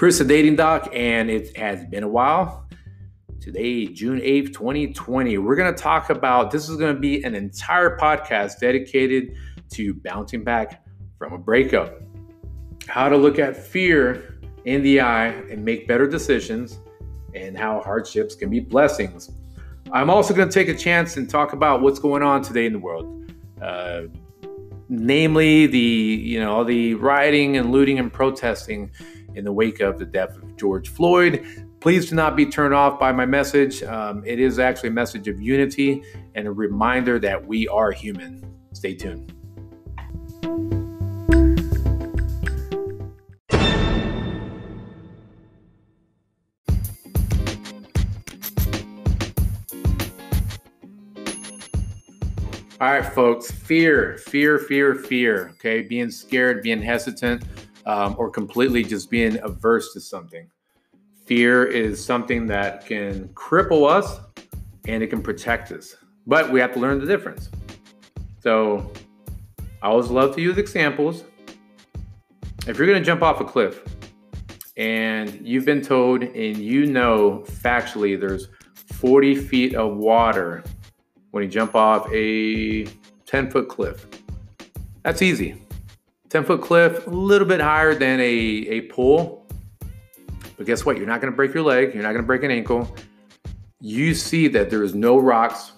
Chris, the dating doc, and it has been a while. Today, June 8th, 2020, we're going to talk about this is going to be an entire podcast dedicated to bouncing back from a breakup. How to look at fear in the eye and make better decisions, and how hardships can be blessings. I'm also going to take a chance and talk about what's going on today in the world. Uh, namely, the you know all the rioting and looting and protesting in the wake of the death of George Floyd. Please do not be turned off by my message. Um, it is actually a message of unity and a reminder that we are human. Stay tuned. All right, folks. Fear, fear, fear, fear. Okay. Being scared, being hesitant um, or completely just being averse to something. Fear is something that can cripple us and it can protect us, but we have to learn the difference. So I always love to use examples. If you're going to jump off a cliff and you've been told and you know factually there's 40 feet of water when you jump off a 10 foot cliff, that's easy. 10 foot cliff, a little bit higher than a, a pool. But guess what? You're not going to break your leg. You're not going to break an ankle. You see that there's no rocks.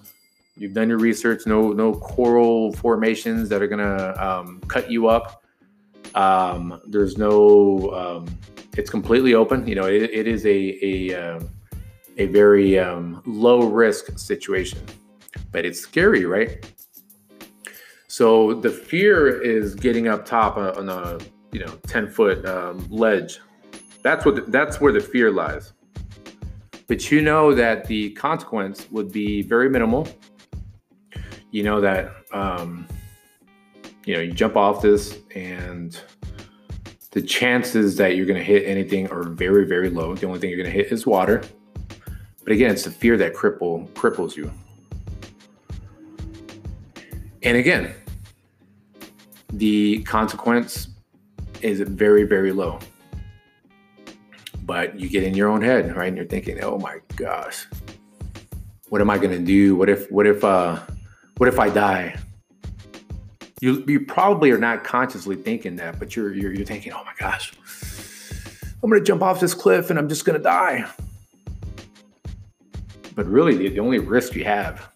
You've done your research. No no coral formations that are going to um, cut you up. Um, there's no. Um, it's completely open. You know, it, it is a a uh, a very um, low risk situation, but it's scary, right? So the fear is getting up top on a you know 10 foot um, ledge. That's what the, that's where the fear lies. But you know that the consequence would be very minimal. You know that um, you know you jump off this and the chances that you're going to hit anything are very very low. The only thing you're going to hit is water. But again, it's the fear that cripple cripples you. And again, the consequence is very, very low. But you get in your own head, right? And you're thinking, oh my gosh, what am I gonna do? What if what if uh what if I die? You you probably are not consciously thinking that, but you're you're, you're thinking, oh my gosh, I'm gonna jump off this cliff and I'm just gonna die. But really, the, the only risk you have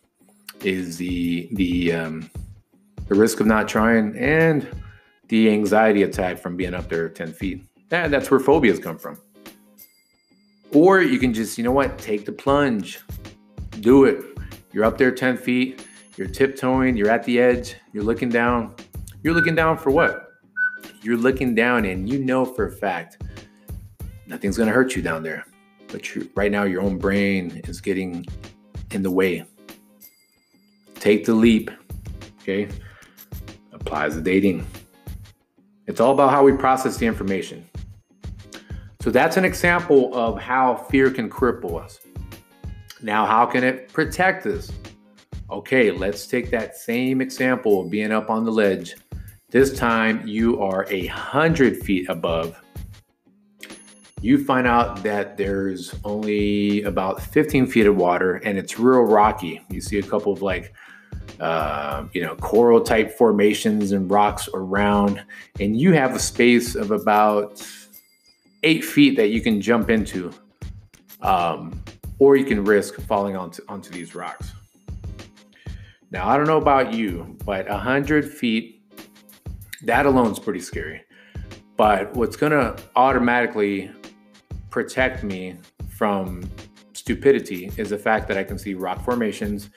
is the the um, the risk of not trying, and the anxiety attack from being up there 10 feet. And that's where phobias come from. Or you can just, you know what, take the plunge, do it. You're up there 10 feet, you're tiptoeing, you're at the edge, you're looking down. You're looking down for what? You're looking down and you know for a fact nothing's gonna hurt you down there. But you, right now, your own brain is getting in the way. Take the leap, okay? Applies to dating. It's all about how we process the information. So that's an example of how fear can cripple us. Now, how can it protect us? Okay, let's take that same example of being up on the ledge. This time you are a hundred feet above. You find out that there's only about 15 feet of water and it's real rocky. You see a couple of like uh, you know, coral type formations and rocks around, and you have a space of about eight feet that you can jump into, um, or you can risk falling onto onto these rocks. Now, I don't know about you, but a hundred feet, that alone is pretty scary. But what's gonna automatically protect me from stupidity is the fact that I can see rock formations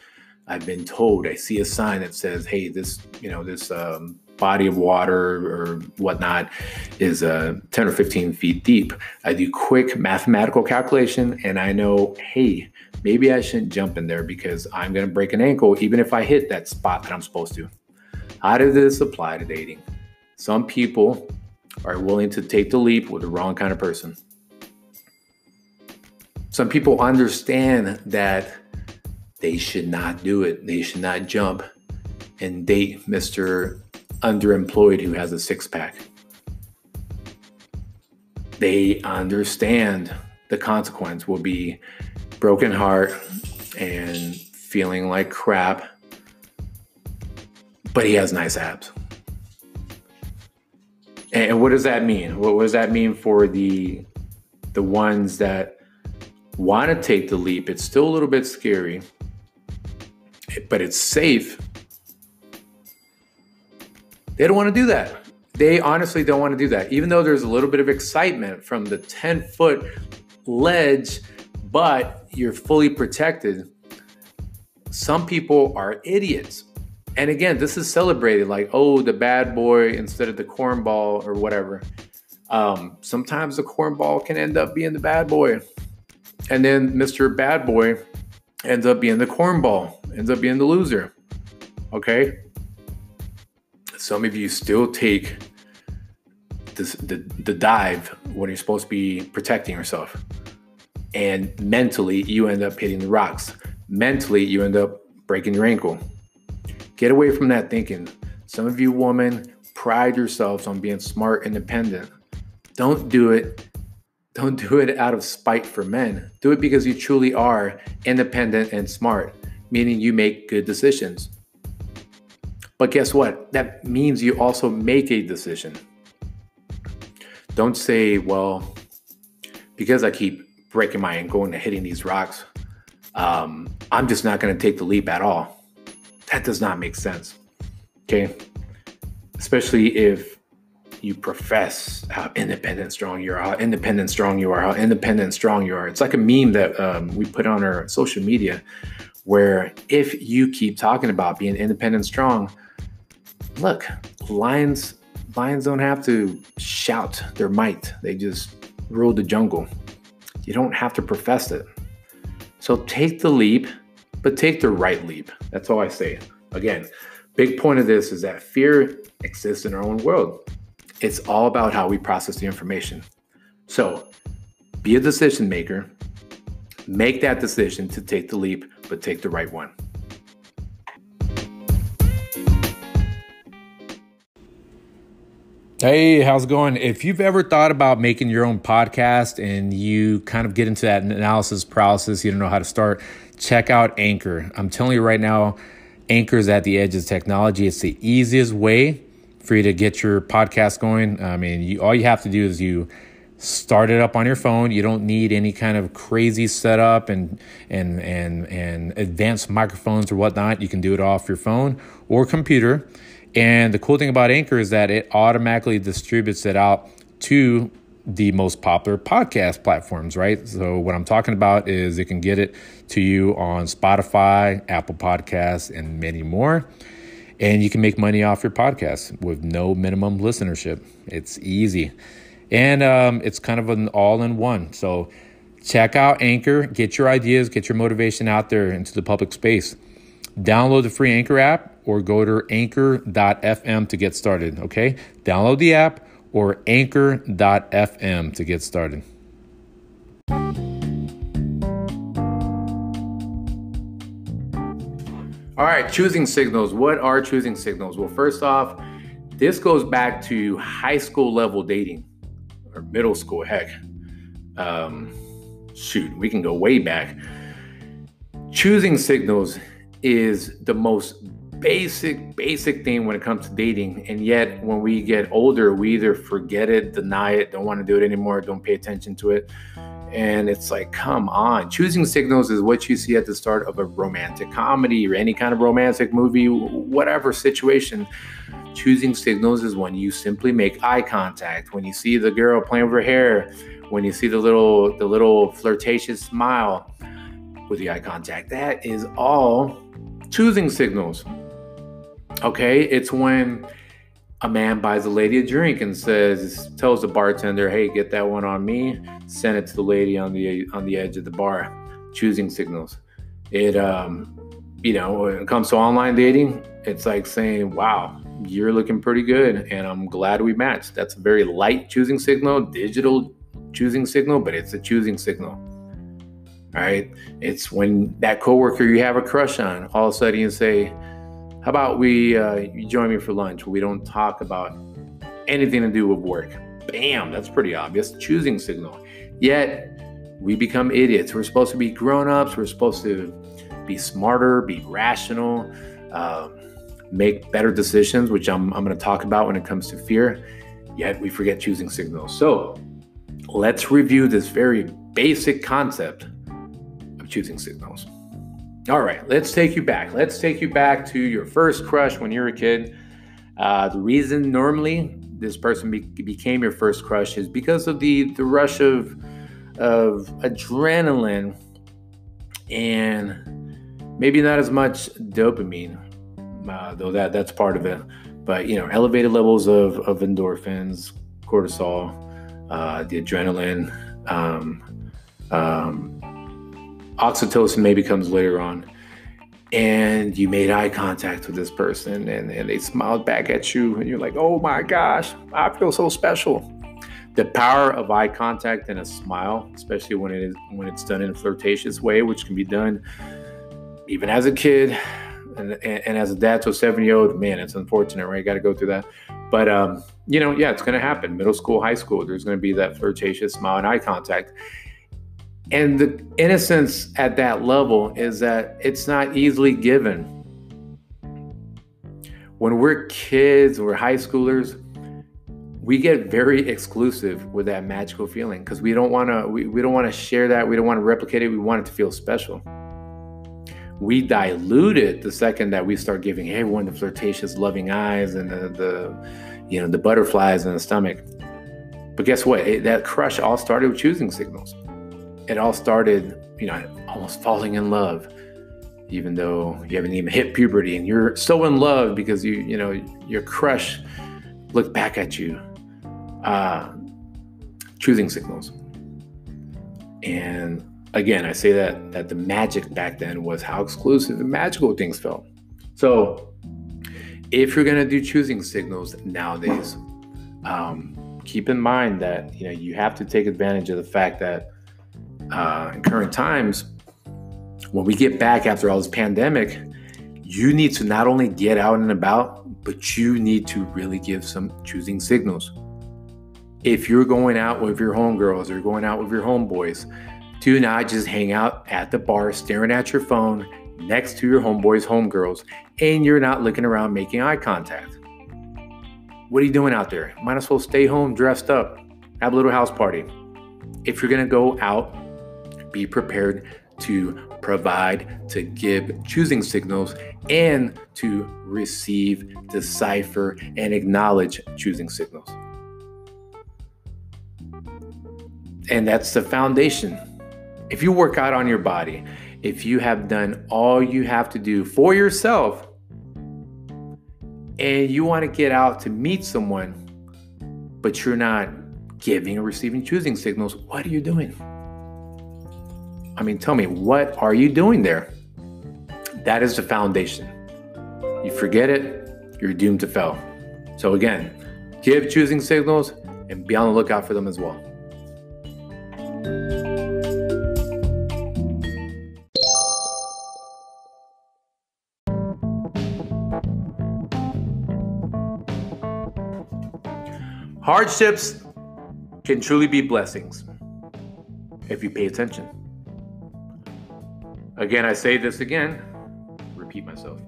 I've been told, I see a sign that says, hey, this, you know, this um, body of water or whatnot is uh, 10 or 15 feet deep. I do quick mathematical calculation and I know, hey, maybe I shouldn't jump in there because I'm going to break an ankle even if I hit that spot that I'm supposed to. How does this apply to dating? Some people are willing to take the leap with the wrong kind of person. Some people understand that they should not do it. They should not jump and date Mr. Underemployed who has a six pack. they understand the consequence will be broken heart and feeling like crap, but he has nice abs. And what does that mean? What does that mean for the the ones that want to take the leap? It's still a little bit scary, but it's safe. They don't want to do that. They honestly don't want to do that, even though there's a little bit of excitement from the 10 foot ledge, but you're fully protected. Some people are idiots and again, this is celebrated like, oh, the bad boy instead of the cornball or whatever. Um, sometimes the cornball can end up being the bad boy. And then Mr. Bad Boy ends up being the cornball, ends up being the loser. Okay? Some of you still take this, the, the dive when you're supposed to be protecting yourself. And mentally, you end up hitting the rocks. Mentally, you end up breaking your ankle. Get away from that thinking. Some of you women pride yourselves on being smart, independent. Don't do it. Don't do it out of spite for men. Do it because you truly are independent and smart, meaning you make good decisions. But guess what? That means you also make a decision. Don't say, well, because I keep breaking my ankle and hitting these rocks, um, I'm just not going to take the leap at all. That does not make sense. Okay. Especially if you profess how independent strong you are, how independent strong you are, how independent strong you are. It's like a meme that um, we put on our social media where if you keep talking about being independent strong, look, lions lions don't have to shout their might. They just rule the jungle. You don't have to profess it. So take the leap but take the right leap. That's all I say. Again, big point of this is that fear exists in our own world. It's all about how we process the information. So be a decision maker, make that decision to take the leap, but take the right one. Hey, how's it going? If you've ever thought about making your own podcast and you kind of get into that analysis paralysis, you don't know how to start, check out Anchor. I'm telling you right now, Anchor is at the edge of technology. It's the easiest way for you to get your podcast going. I mean, you, all you have to do is you start it up on your phone. You don't need any kind of crazy setup and and and and advanced microphones or whatnot. You can do it off your phone or computer. And the cool thing about Anchor is that it automatically distributes it out to the most popular podcast platforms, right? So, what I'm talking about is it can get it to you on Spotify, Apple Podcasts, and many more. And you can make money off your podcast with no minimum listenership. It's easy. And um, it's kind of an all in one. So, check out Anchor, get your ideas, get your motivation out there into the public space. Download the free Anchor app or go to anchor.fm to get started. Okay? Download the app or anchor.fm to get started. All right, choosing signals. What are choosing signals? Well, first off, this goes back to high school level dating or middle school, heck. Um, shoot, we can go way back. Choosing signals is the most basic, basic thing when it comes to dating. And yet, when we get older, we either forget it, deny it, don't want to do it anymore, don't pay attention to it. And it's like, come on. Choosing signals is what you see at the start of a romantic comedy or any kind of romantic movie, whatever situation. Choosing signals is when you simply make eye contact, when you see the girl playing with her hair, when you see the little the little flirtatious smile with the eye contact. That is all choosing signals. Okay, it's when a man buys a lady a drink and says, tells the bartender, "Hey, get that one on me." Send it to the lady on the on the edge of the bar. Choosing signals. It, um, you know, when it comes to online dating, it's like saying, "Wow, you're looking pretty good, and I'm glad we matched." That's a very light choosing signal, digital choosing signal, but it's a choosing signal. All right, it's when that coworker you have a crush on, all of a sudden you say how about we uh, you join me for lunch? We don't talk about anything to do with work. Bam, that's pretty obvious. Choosing signal. Yet we become idiots. We're supposed to be grown ups. We're supposed to be smarter, be rational, um, make better decisions, which I'm, I'm going to talk about when it comes to fear. Yet we forget choosing signals. So let's review this very basic concept of choosing signals. All right, let's take you back. Let's take you back to your first crush when you were a kid. Uh, the reason normally this person be- became your first crush is because of the the rush of of adrenaline and maybe not as much dopamine, uh, though that that's part of it. But you know, elevated levels of of endorphins, cortisol, uh, the adrenaline, um, um, oxytocin maybe comes later on. And you made eye contact with this person and, and they smiled back at you, and you're like, oh my gosh, I feel so special the power of eye contact and a smile, especially when it is when it's done in a flirtatious way, which can be done even as a kid and, and, and as a dad to a seven year old. Man, it's unfortunate, right? You Got to go through that. But um, you know, yeah, it's going to happen. Middle school, high school, there's going to be that flirtatious smile and eye contact. And the innocence at that level is that it's not easily given. When we're kids, we're high schoolers we get very exclusive with that magical feeling because we don't want to we, we don't want to share that we don't want to replicate it we want it to feel special. We dilute it the second that we start giving everyone the flirtatious loving eyes and the, the you know the butterflies in the stomach. But guess what? It, that crush all started with choosing signals it all started you know almost falling in love even though you haven't even hit puberty and you're so in love because you you know your crush looked back at you uh, choosing signals. And again, I say that that the magic back then was how exclusive and magical things felt. So if you're gonna do choosing signals nowadays, um, keep in mind that you know you have to take advantage of the fact that uh, in current times, when we get back after all this pandemic, you need to not only get out and about, but you need to really give some choosing signals if you're going out with your homegirls or going out with your homeboys, do not just hang out at the bar staring at your phone next to your homeboys, homegirls, and you're not looking around making eye contact. What are you doing out there? Might as well stay home dressed up, have a little house party. If you're gonna go out, be prepared to provide, to give choosing signals, and to receive, decipher, and acknowledge choosing signals. And that's the foundation. If you work out on your body, if you have done all you have to do for yourself, and you want to get out to meet someone, but you're not giving or receiving choosing signals, what are you doing? I mean, tell me, what are you doing there? That is the foundation. You forget it, you're doomed to fail. So, again, give choosing signals and be on the lookout for them as well. Hardships can truly be blessings if you pay attention. Again, I say this again, repeat myself.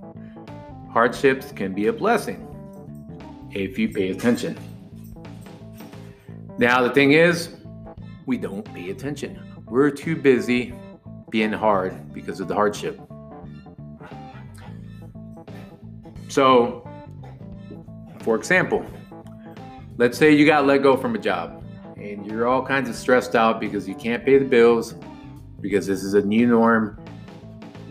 Hardships can be a blessing if you pay attention. Now, the thing is, we don't pay attention. We're too busy being hard because of the hardship. So, for example, let's say you got let go from a job and you're all kinds of stressed out because you can't pay the bills, because this is a new norm,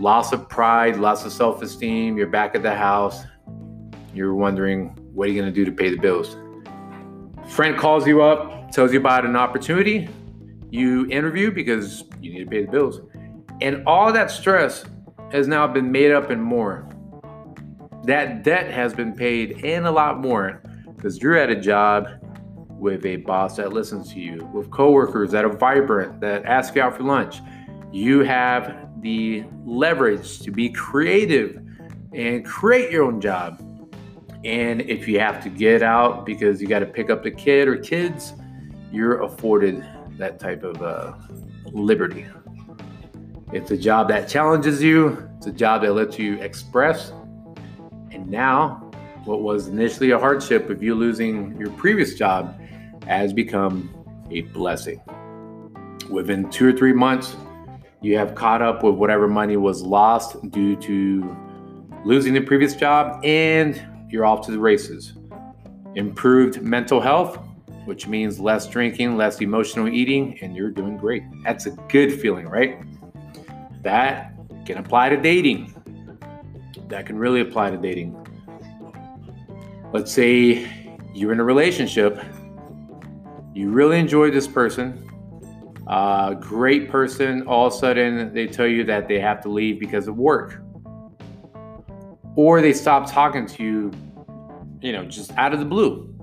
loss of pride, loss of self esteem, you're back at the house, you're wondering, what are you going to do to pay the bills? Friend calls you up, tells you about an opportunity, you interview because you need to pay the bills. And all that stress has now been made up and more. That debt has been paid and a lot more because you're at a job with a boss that listens to you, with coworkers that are vibrant, that ask you out for lunch. You have the leverage to be creative and create your own job. And if you have to get out because you got to pick up the kid or kids, you're afforded that type of uh, liberty. It's a job that challenges you, it's a job that lets you express. And now, what was initially a hardship of you losing your previous job has become a blessing. Within two or three months, you have caught up with whatever money was lost due to losing the previous job, and you're off to the races. Improved mental health, which means less drinking, less emotional eating, and you're doing great. That's a good feeling, right? That can apply to dating. That can really apply to dating. Let's say you're in a relationship, you really enjoy this person, uh, great person, all of a sudden they tell you that they have to leave because of work. Or they stop talking to you, you know, just out of the blue.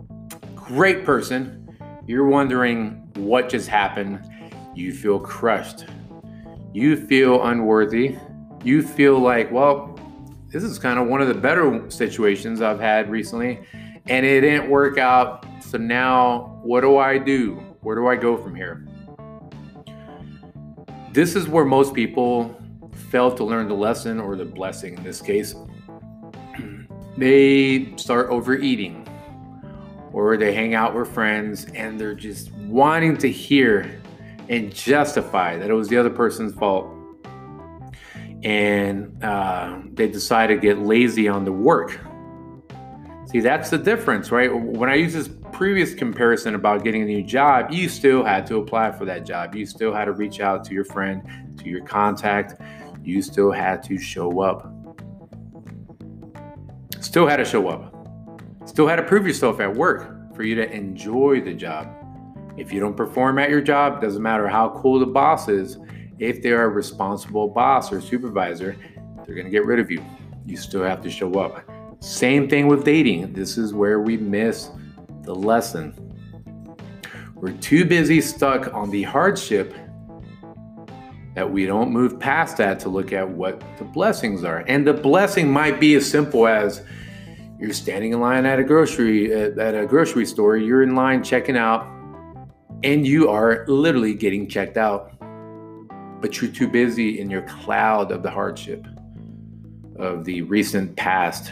Great person. You're wondering what just happened. You feel crushed. You feel unworthy. You feel like, well, this is kind of one of the better situations I've had recently, and it didn't work out. So now, what do I do? Where do I go from here? This is where most people fail to learn the lesson or the blessing in this case. they start overeating or they hang out with friends and they're just wanting to hear and justify that it was the other person's fault. And uh, they decide to get lazy on the work. See, that's the difference, right? When I use this previous comparison about getting a new job, you still had to apply for that job. You still had to reach out to your friend, to your contact. You still had to show up. Still had to show up. Still had to prove yourself at work for you to enjoy the job. If you don't perform at your job, doesn't matter how cool the boss is, if they're a responsible boss or supervisor, they're going to get rid of you. You still have to show up. Same thing with dating. This is where we miss the lesson. We're too busy stuck on the hardship that we don't move past that to look at what the blessings are. And the blessing might be as simple as you're standing in line at a grocery uh, at a grocery store, you're in line checking out and you are literally getting checked out. But you're too busy in your cloud of the hardship of the recent past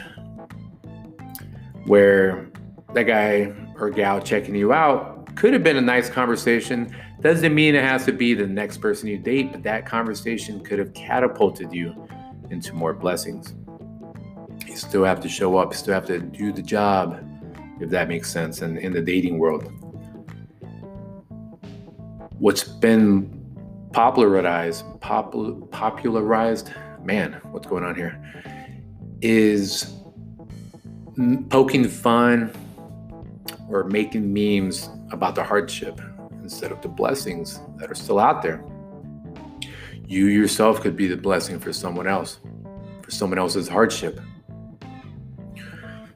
where that guy or gal checking you out could have been a nice conversation. Doesn't mean it has to be the next person you date, but that conversation could have catapulted you into more blessings. You still have to show up, you still have to do the job, if that makes sense, in, in the dating world. What's been popularized, popul- popularized, man, what's going on here, is poking fun or making memes about the hardship instead of the blessings that are still out there. You yourself could be the blessing for someone else, for someone else's hardship.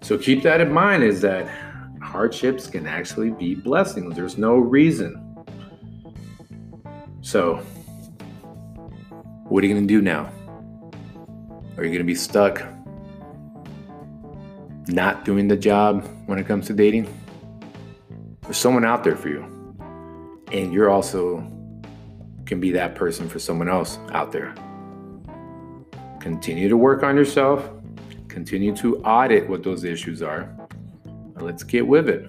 So keep that in mind is that hardships can actually be blessings. There's no reason. So, what are you going to do now? Are you going to be stuck not doing the job when it comes to dating? There's someone out there for you. And you're also can be that person for someone else out there. Continue to work on yourself, continue to audit what those issues are. let's get with it.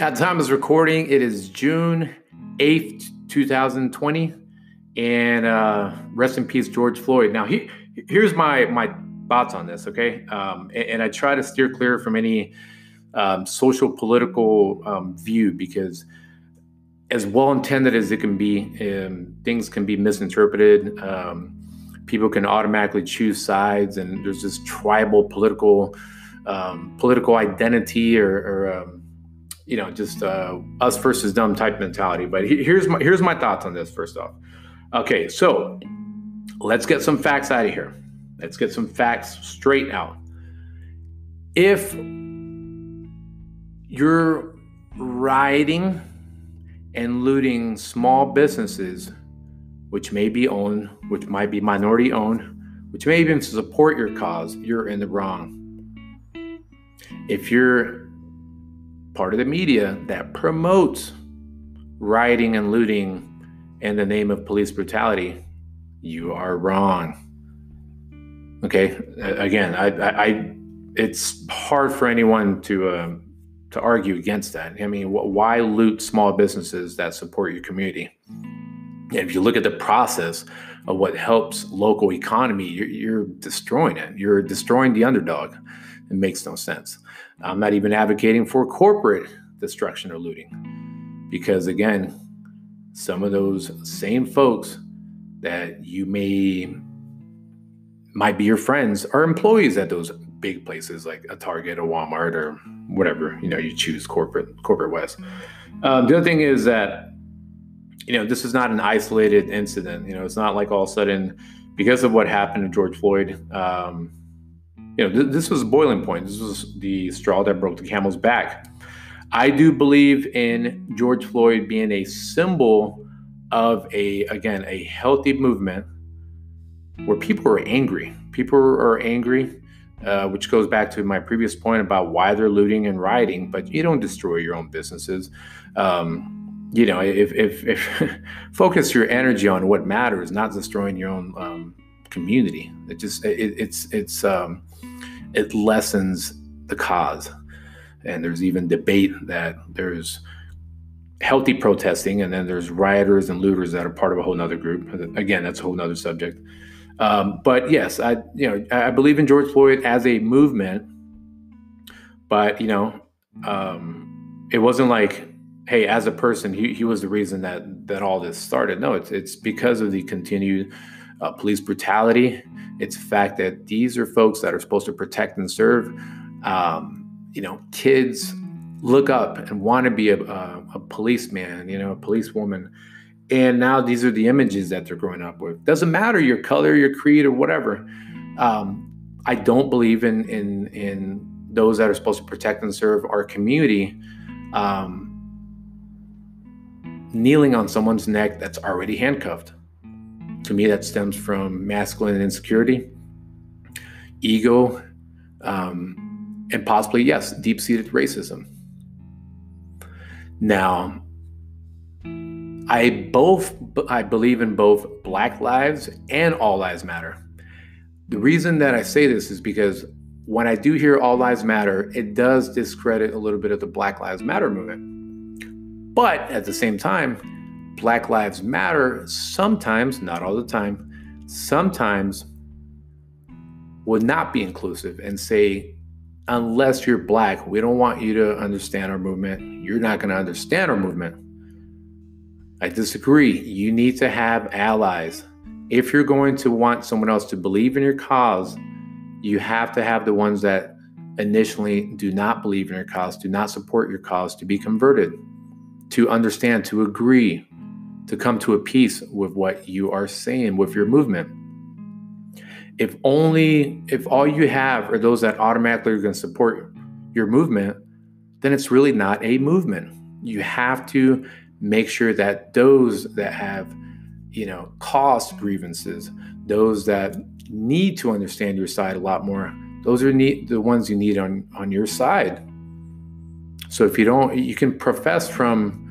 At the time of recording, it is June 8th, 2020. And uh, rest in peace, George Floyd. Now, he, here's my, my thoughts on this, okay? Um, and, and, I try to steer clear from any um, social political um, view because, as well intended as it can be, um, things can be misinterpreted. Um, people can automatically choose sides, and there's this tribal political um, political identity or, or you know, just uh, us versus them type mentality. But here's my here's my thoughts on this. First off, okay, so let's get some facts out of here. Let's get some facts straight out. If you're rioting and looting small businesses, which may be owned, which might be minority owned, which may even support your cause, you're in the wrong. If you're part of the media that promotes rioting and looting in the name of police brutality, you are wrong. Okay, again, I, I, I it's hard for anyone to um, to argue against that. I mean, why loot small businesses that support your community? If you look at the process of what helps local economy, you're, you're destroying it. You're destroying the underdog. It makes no sense. I'm not even advocating for corporate destruction or looting, because again, some of those same folks that you may might be your friends are employees at those big places like a Target, a Walmart, or whatever you know you choose corporate corporate West. Um, the other thing is that you know this is not an isolated incident. You know, it's not like all of a sudden because of what happened to George Floyd. Um, you know, th- this was a boiling point. This was the straw that broke the camel's back. I do believe in George Floyd being a symbol of a again a healthy movement where people are angry. People are angry, uh, which goes back to my previous point about why they're looting and rioting. But you don't destroy your own businesses. Um, you know, if if, if focus your energy on what matters, not destroying your own um, community. It just it, it's it's um, it lessens the cause. And there's even debate that there's healthy protesting and then there's rioters and looters that are part of a whole nother group. Again, that's a whole nother subject. Um, but yes, I you know I believe in George Floyd as a movement, but you know um, it wasn't like hey as a person he, he was the reason that that all this started. No, it's it's because of the continued uh, police brutality. It's the fact that these are folks that are supposed to protect and serve. Um, you know, kids look up and want to be a, a, a policeman, you know, a policewoman and now these are the images that they're growing up with doesn't matter your color your creed or whatever um, i don't believe in in in those that are supposed to protect and serve our community um, kneeling on someone's neck that's already handcuffed to me that stems from masculine insecurity ego um, and possibly yes deep-seated racism now I both I believe in both Black Lives and All Lives Matter. The reason that I say this is because when I do hear All Lives Matter, it does discredit a little bit of the Black Lives Matter movement. But at the same time, Black Lives Matter sometimes, not all the time, sometimes would not be inclusive and say, unless you're black, we don't want you to understand our movement. You're not going to understand our movement. I disagree. You need to have allies. If you're going to want someone else to believe in your cause, you have to have the ones that initially do not believe in your cause, do not support your cause, to be converted, to understand, to agree, to come to a peace with what you are saying with your movement. If only, if all you have are those that automatically are going to support your movement, then it's really not a movement. You have to make sure that those that have you know caused grievances those that need to understand your side a lot more those are need, the ones you need on on your side so if you don't you can profess from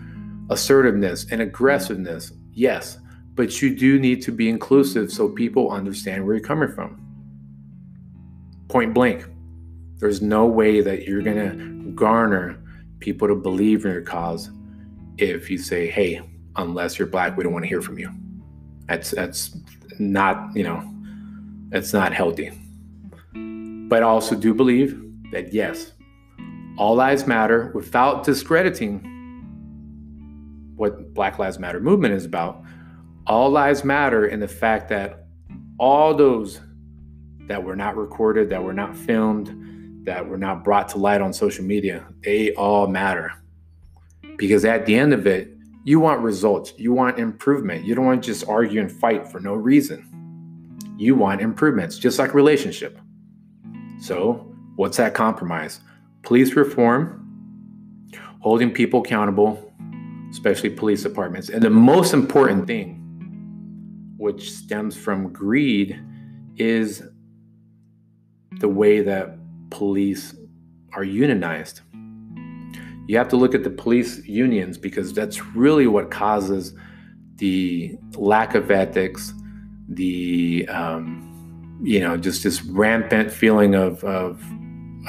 assertiveness and aggressiveness yes but you do need to be inclusive so people understand where you're coming from point blank there's no way that you're going to garner people to believe in your cause if you say, "Hey, unless you're black, we don't want to hear from you." That's that's not you know, that's not healthy. But I also do believe that yes, all lives matter without discrediting what Black Lives Matter movement is about. All lives matter in the fact that all those that were not recorded, that were not filmed, that were not brought to light on social media, they all matter because at the end of it, you want results, you want improvement. You don't want to just argue and fight for no reason. You want improvements, just like relationship. So, what's that compromise? Police reform holding people accountable, especially police departments. And the most important thing, which stems from greed, is the way that police are unionized. You have to look at the police unions because that's really what causes the lack of ethics, the um, you know just this rampant feeling of, of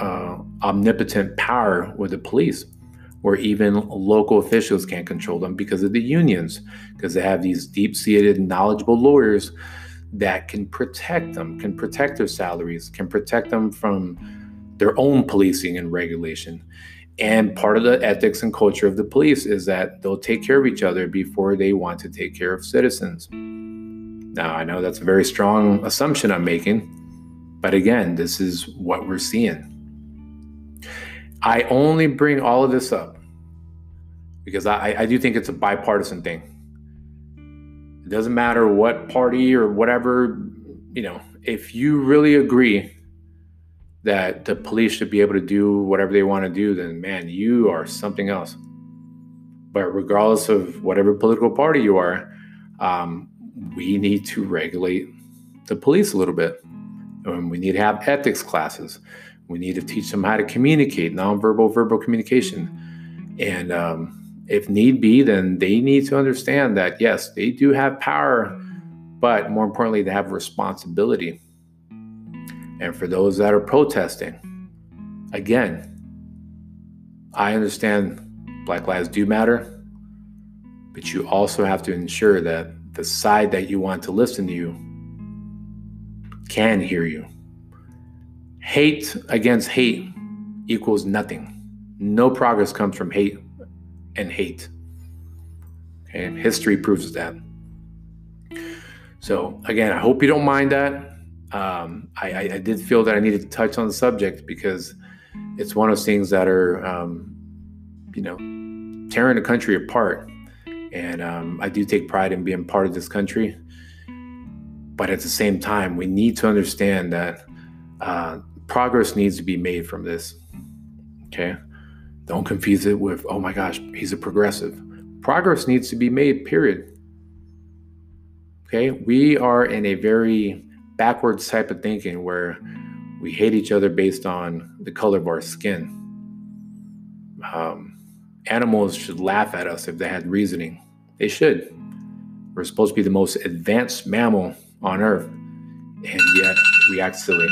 uh, omnipotent power with the police, where even local officials can't control them because of the unions, because they have these deep-seated, knowledgeable lawyers that can protect them, can protect their salaries, can protect them from their own policing and regulation. And part of the ethics and culture of the police is that they'll take care of each other before they want to take care of citizens. Now, I know that's a very strong assumption I'm making, but again, this is what we're seeing. I only bring all of this up because I, I do think it's a bipartisan thing. It doesn't matter what party or whatever, you know, if you really agree that the police should be able to do whatever they want to do, then man, you are something else. But regardless of whatever political party you are, um, we need to regulate the police a little bit. And we need to have ethics classes. We need to teach them how to communicate, nonverbal, verbal communication. And um, if need be, then they need to understand that, yes, they do have power, but more importantly, they have responsibility. And for those that are protesting, again, I understand Black Lives do matter, but you also have to ensure that the side that you want to listen to you can hear you. Hate against hate equals nothing. No progress comes from hate and hate. Okay, history proves that. So again, I hope you don't mind that. Um, I, I, I, did feel that I needed to touch on the subject because it's one of those things that are, um, you know, tearing the country apart. And um, I do take pride in being part of this country. But at the same time, we need to understand that uh, progress needs to be made from this. Okay. Don't confuse it with, oh my gosh, he's a progressive. Progress needs to be made, period. Okay. We are in a very backwards type of thinking where we hate each other based on the color of our skin. Um, Animals should laugh at us if they had reasoning. They should. We're supposed to be the most advanced mammal on earth, and yet we act silly.